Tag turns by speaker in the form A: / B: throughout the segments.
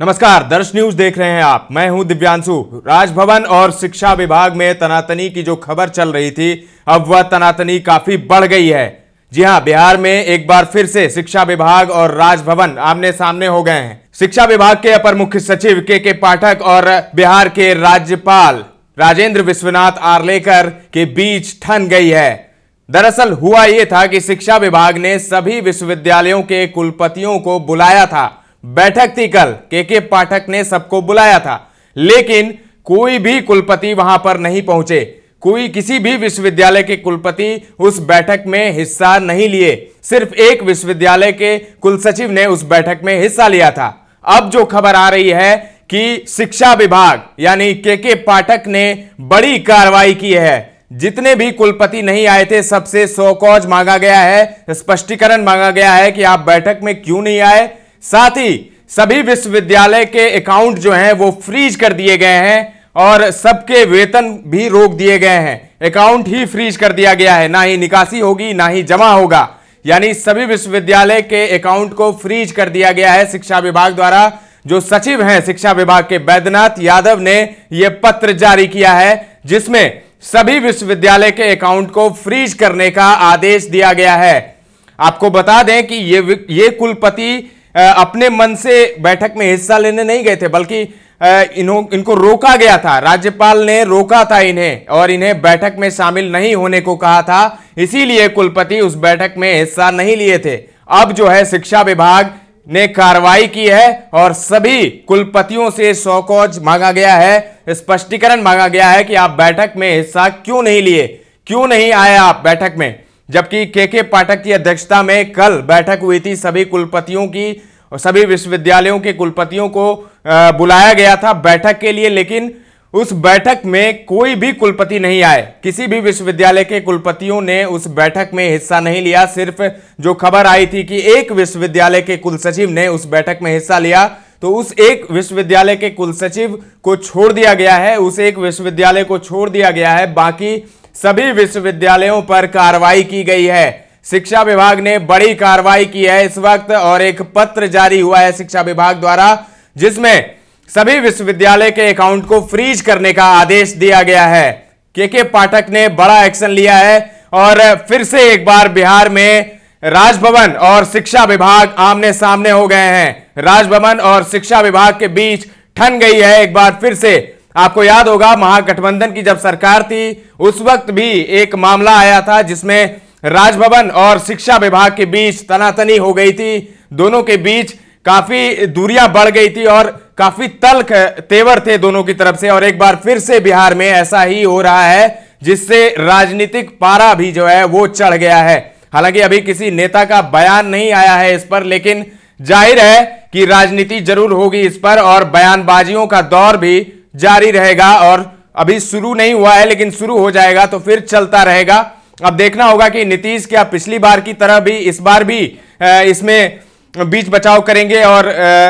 A: नमस्कार, दर्श न्यूज़ देख रहे हैं आप। मैं हूँ दिव्यांशु। राजभवन और शिक्षा विभाग में तनातनी की जो खबर चल रही थी, अब वह तनातनी काफ़ी बढ़ गई है। जी हाँ, बिहार में एक बार फिर से शिक्षा विभाग और राजभवन आमने सामने हो गए हैं। शिक्षा विभाग के अपर मुख्य सचिव के के पाठक और बिहार के राज्यपाल राजेंद्र विश्वनाथ आर्लेकर के बीच ठन गई है। दरअसल हुआ यह था कि शिक्षा विभाग ने सभी विश्वविद्यालयों के कुलपतियों को बुलाया था। बैठक थी कल। के के पाठक ने सबको बुलाया था। लेकिन कोई भी कुलपति वहाँ पर नहीं पहुँचे। कोई किसी भी विश्वविद्यालय के कुलपति उस बैठक में हिस्सा नहीं लिए। सिर्फ़ एक विश्वविद्यालय के कुलसचिव ने उस बैठक में हिस्सा लिया था। अब जो खबर आ रही है कि शिक्षा विभाग, यानी के के पाठक ने बड़ी कार्रवाई की है। जितने भी कुलपति नहीं आए थे, सबसे सौकौज मांगा गया है। स्पष्टीकरण मांगा गया है कि आप बैठक में क्यों नहीं आए? साथ ही सभी विश्वविद्यालय के अकाउंट जो हैं, वो फ्रीज कर दिए गए हैं और सबके वेतन भी रोक दिए गए हैं। अकाउंट ही फ्रीज कर दिया गया है। ना ही निकासी होगी, ना ही जमा होगा। यानी सभी विश्वविद्यालय के अकाउंट को फ्रीज कर दिया गया है। शिक्षा विभाग द्वारा जो सचिव हैं, शिक्षा विभाग के बैद्यनाथ यादव ने यह पत्र जारी किया है, जिसमें सभी विश्वविद्यालय के अकाउंट को फ्रीज करने का आदेश दिया गया है। आपको बता दें कि ये ये कुलपति अपने मन से बैठक में हिस्सा लेने नहीं गए थे, बल्कि इन्हों, इनको रोका गया था। राज्यपाल ने रोका था इन्हें, और इन्हें बैठक में शामिल नहीं होने को कहा था। इसीलिए कुलपति उस बैठक में हिस्सा नहीं लिए थे। अब जो है, शिक्षा विभाग ने कार्रवाई की है, और सभी कुलपतियों से सौकौज मांगा गया है, स्पष्टीकरण मांगा गया है कि आप बैठक में हिस्सा क्यों नहीं लिए? क्यों नहीं आए आप बैठक में? जबकि के के पाठक की अध्यक्षता में कल बैठक हुई थी। सभी कुलपतियों की और सभी विश्वविद्यालयों के कुलपतियों को बुलाया गया था बैठक के लिए, लेकिन उस बैठक में कोई भी कुलपति नहीं आए। किसी भी विश्वविद्यालय के कुलपतियों ने उस बैठक में हिस्सा नहीं लिया। सिर्फ़ जो खबर आई थी कि एक विश्वविद्यालय के कुलसचिव ने उस बैठक में हिस्सा लिया तो उस एक विश्वविद्यालय के कुलसचिव को छोड़ दिया गया है। उस एक विश्वविद्यालय को छोड़ दिया गया है। बाकी सभी विश्वविद्यालयों पर कार्रवाई की गई है। शिक्षा विभाग ने बड़ी कार्रवाई की है इस वक्त और एक पत्र जारी हुआ है शिक्षा विभाग द्वारा, जिसमें सभी विश्वविद्यालय के अकाउंट को फ्रीज करने का आदेश दिया गया है। के के पाठक ने बड़ा एक्शन लिया है और फिर से एक बार बिहार में राजभवन और शिक्षा विभाग आमने सामने हो गए हैं। राजभवन और शिक्षा विभाग के बीच ठन गई है, एक बार फिर से आपको याद होगा, महागठबंधन की जब सरकार थी, उस वक्त भी एक मामला आया था जिसमें राजभवन और शिक्षा विभाग के बीच तनातनी हो गई थी। दोनों के बीच काफ़ी दूरियाँ बढ़ गई थी और काफ़ी तल्ख, तेवर थे दोनों की तरफ़ से। और एक बार फिर से बिहार में ऐसा ही हो रहा है, जिससे राजनीतिक पारा भी जो है, वो चढ़ गया है। हालाँकि अभी किसी नेता का बयान नहीं आया है इस पर, लेकिन ज़ाहिर है कि राजनीति ज़रूर होगी इस पर और बयानबाजियों का दौर भी जारी रहेगा और अभी शुरू नहीं हुआ है, लेकिन शुरू हो जाएगा तो फिर चलता रहेगा। अब देखना होगा कि नीतीश क्या पिछली बार की तरह भी, इस बार भी इसमें बीच बचाव करेंगे और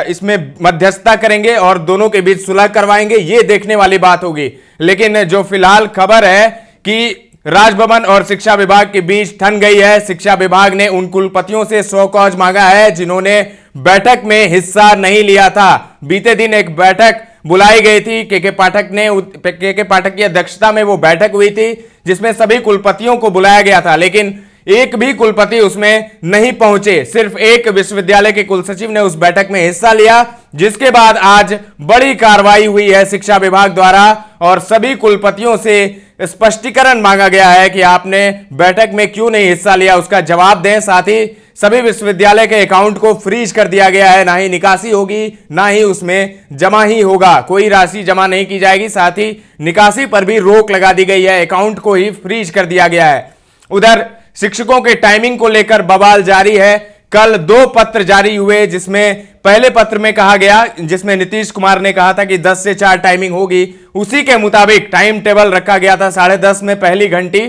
A: इसमें मध्यस्थता करेंगे और दोनों के बीच सुलह करवाएँगे, ये देखने वाली बात होगी। लेकिन जो फ़िलहाल खबर है कि राजभवन और शिक्षा विभाग के बीच ठन गई है, शिक्षा विभाग ने उन कुलपतियों से सौ कौज मांगा है, जिन्होंने बैठक में हिस्सा नहीं लिया था। बीते दिन एक बैठक बुलाई गई थी। के के पाठक ने के के पाठक की अध्यक्षता में वो बैठक हुई थी, जिसमें सभी कुलपतियों को बुलाया गया था, लेकिन एक भी कुलपति उसमें नहीं पहुँचे। सिर्फ़ एक विश्वविद्यालय के कुलसचिव ने उस बैठक में हिस्सा लिया, जिसके बाद आज बड़ी कार्रवाई हुई है शिक्षा विभाग द्वारा, और सभी कुलपतियों से स्पष्टीकरण मांगा गया है कि आपने बैठक में क्यों नहीं हिस्सा लिया, उसका जवाब दें। साथ ही सभी विश्वविद्यालय के अकाउंट को फ्रीज कर दिया गया है। ना ही निकासी होगी, ना ही उसमें जमा ही होगा। कोई राशि जमा नहीं की जाएगी, साथ ही निकासी पर भी रोक लगा दी गई है। अकाउंट को ही फ्रीज कर दिया गया है। उधर शिक्षकों के टाइमिंग को लेकर बवाल जारी है। कल दो पत्र जारी हुए, जिसमें पहले पत्र में कहा गया, जिसमें नीतीश कुमार ने कहा था कि 10 से 4 टाइमिंग होगी। उसी के मुताबिक टाइम टेबल रखा गया था। साढ़े दस में पहली घंटी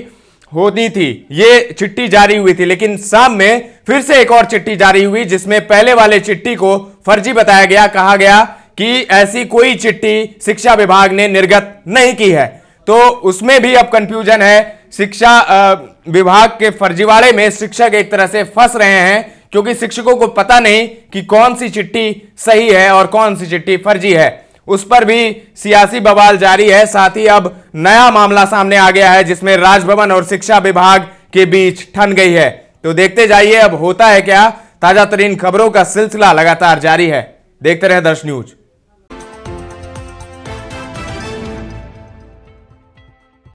A: होनी थी। ये चिट्ठी जारी हुई थी, लेकिन शाम में फिर से एक और चिट्ठी जारी हुई, जिसमें पहले वाले चिट्ठी को फर्जी बताया गया, कहा गया कि ऐसी कोई चिट्ठी शिक्षा विभाग ने निर्गत नहीं की है। तो उसमें भी अब कंफ्यूजन है। शिक्षा विभाग के फर्जीवाड़े में शिक्षक एक तरह से फंस रहे हैं, क्योंकि शिक्षकों को पता नहीं कि कौन सी चिट्ठी सही है और कौन सी चिट्ठी फर्जी है। उस पर भी सियासी बवाल जारी है। साथ ही अब नया मामला सामने आ गया है, जिसमें राजभवन और शिक्षा विभाग के बीच ठन गई है। तो देखते जाइए, अब होता है क्या? ताज़ा तरीन खबरों का सिलसिला लगातार जारी है। देखते रहे दर्श न्यूज़।